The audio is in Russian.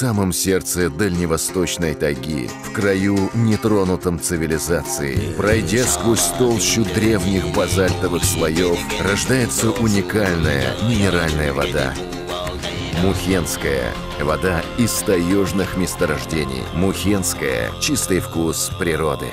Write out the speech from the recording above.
самом сердце дальневосточной тайги, в краю нетронутом цивилизацией, пройдя сквозь толщу древних базальтовых слоев, рождается уникальная минеральная вода. Мухенская. Вода из таежных месторождений. Мухенская. Чистый вкус природы.